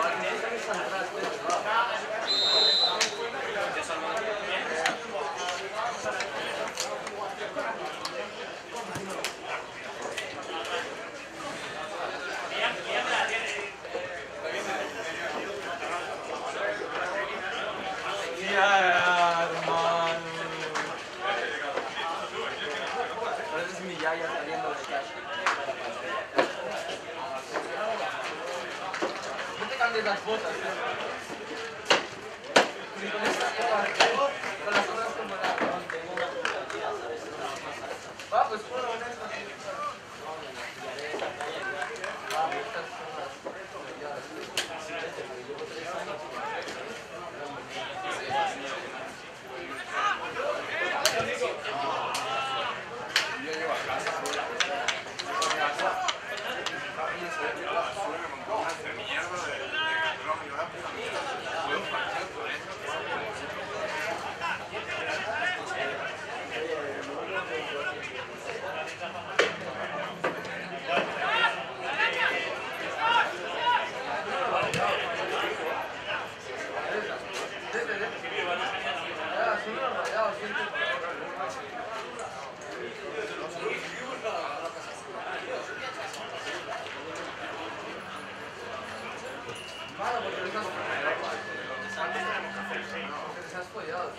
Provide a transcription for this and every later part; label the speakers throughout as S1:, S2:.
S1: Thank you. Claro, porque no estás... tenemos que hacer, se has follado.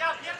S1: ya pierde.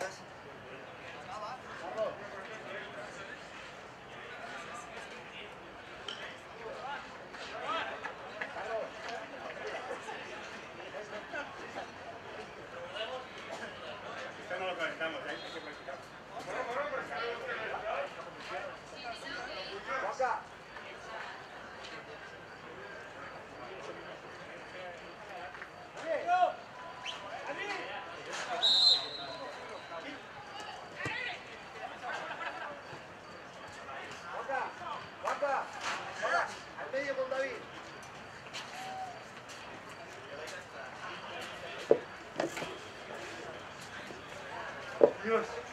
S1: Gracias. よし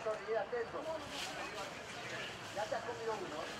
S1: Nacho, y atentos. Ya te has comido uno.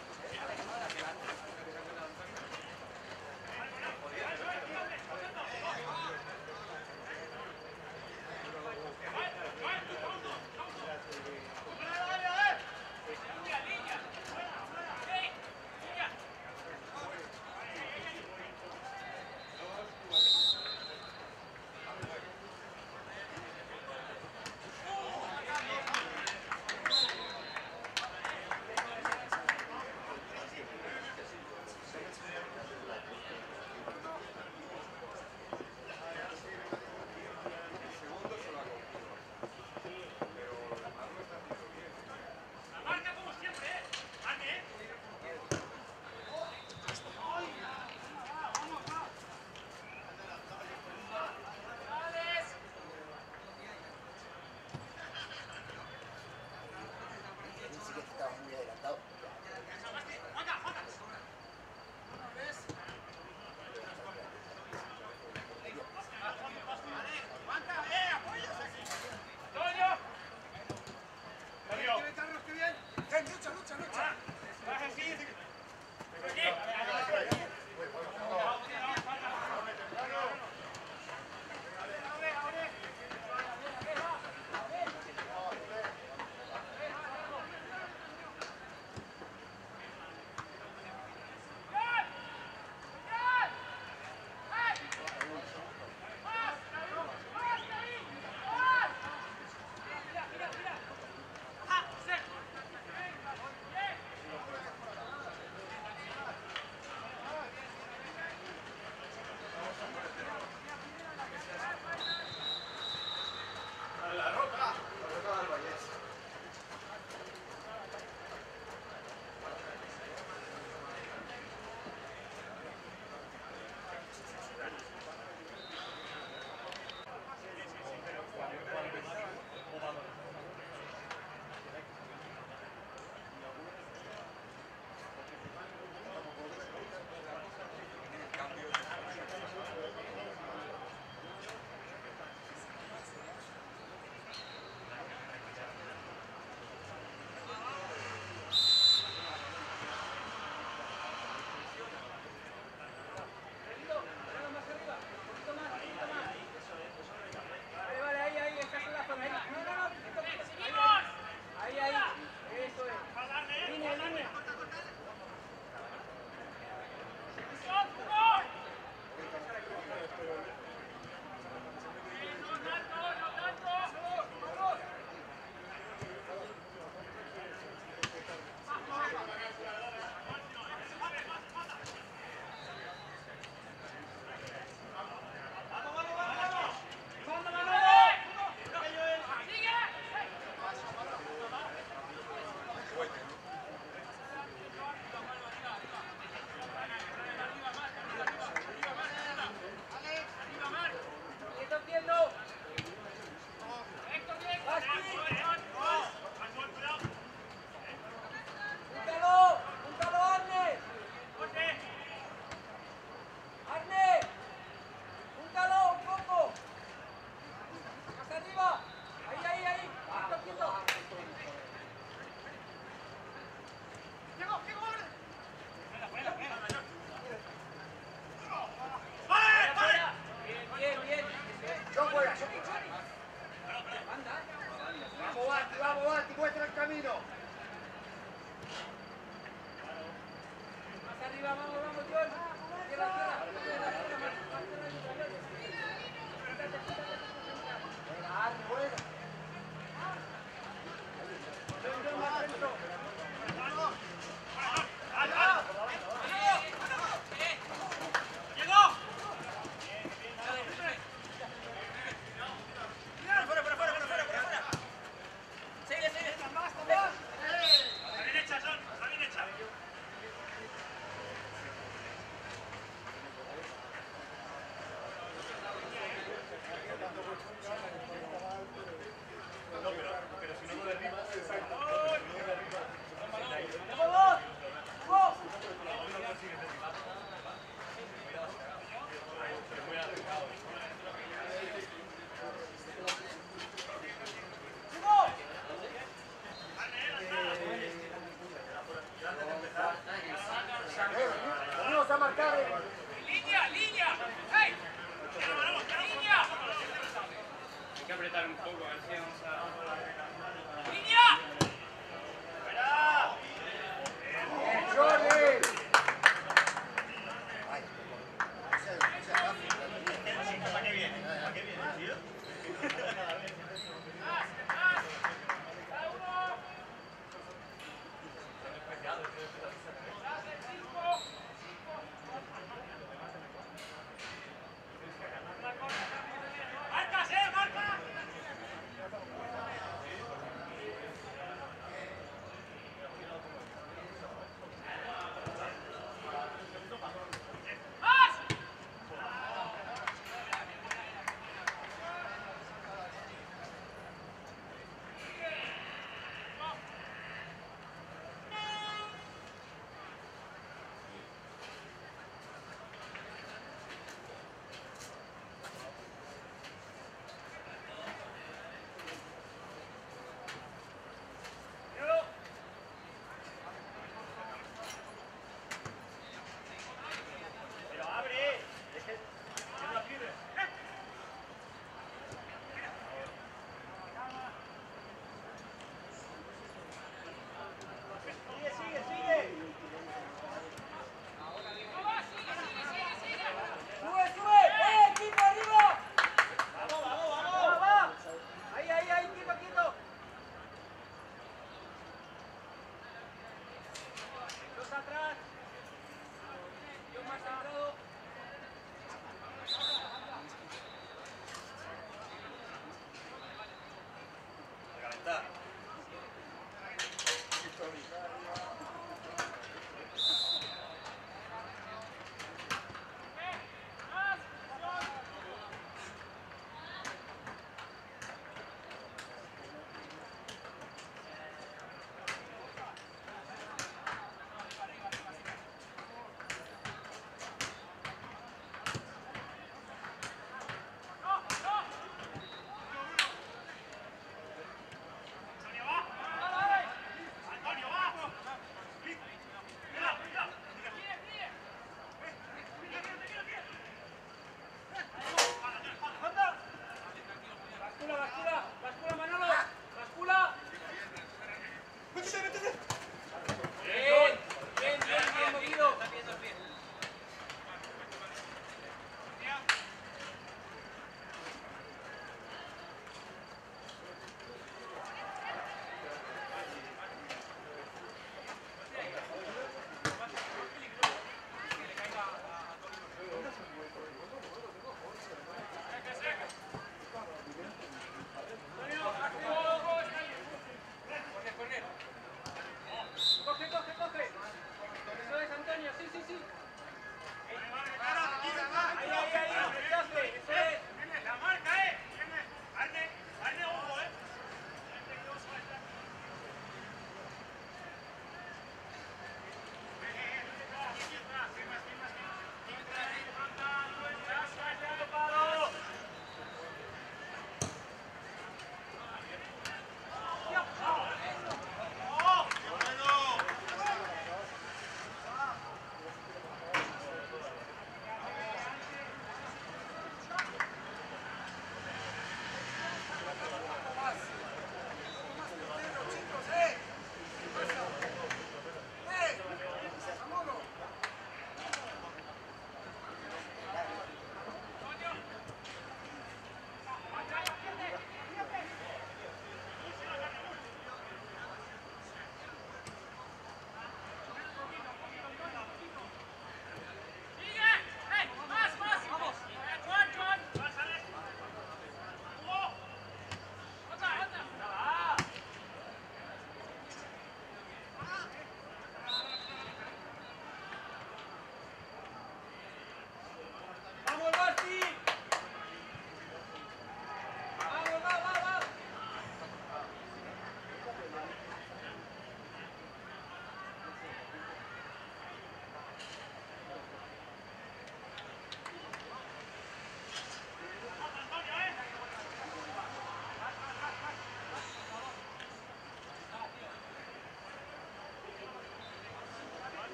S1: Thank you. Yeah.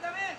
S1: Cuida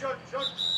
S1: shot, shot.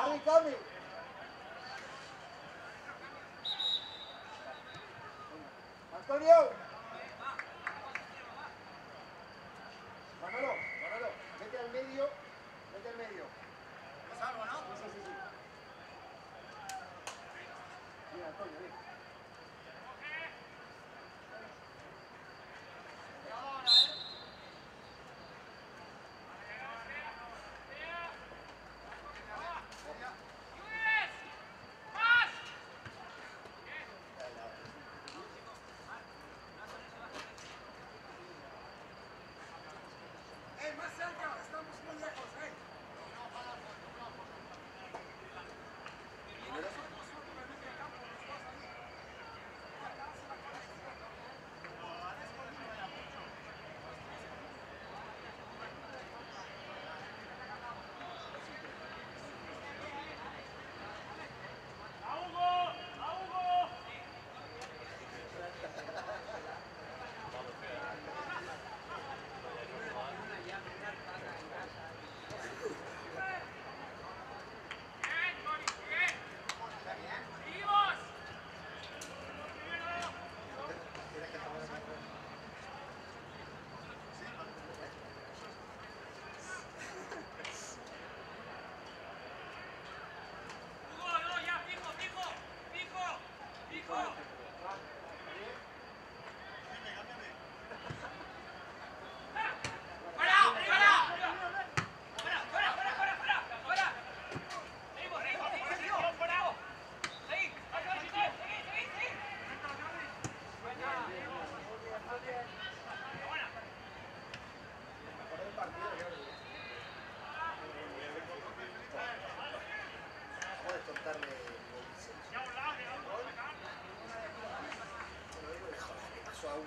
S1: Harry, come. Marcelo!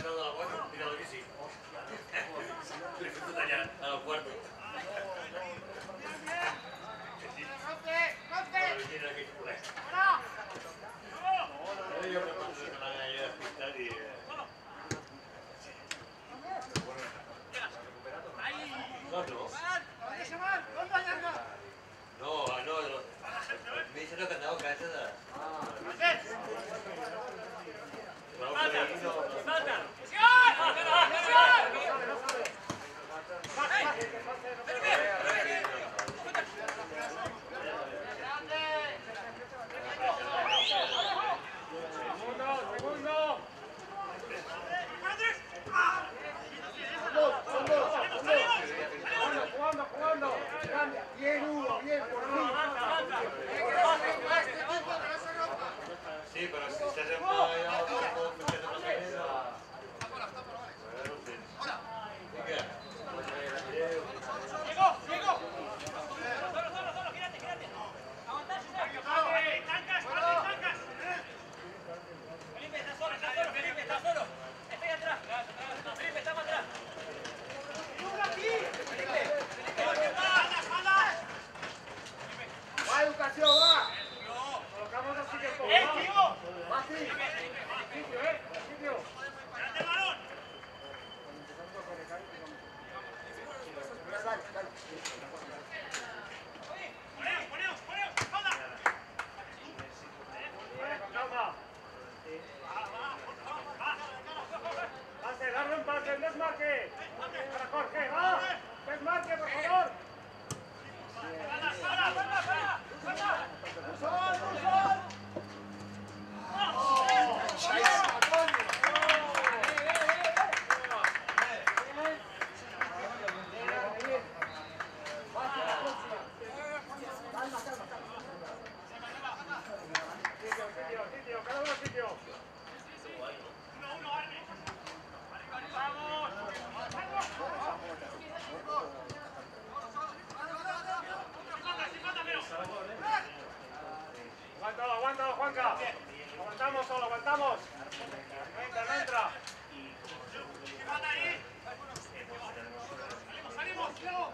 S1: has dado la vuelta, mira la bici. ¡Vamos! ¡Vamos! ¡Vamos! ¡Vamos! ¡Vamos! ¡Vamos! ¡Vamos! いいよ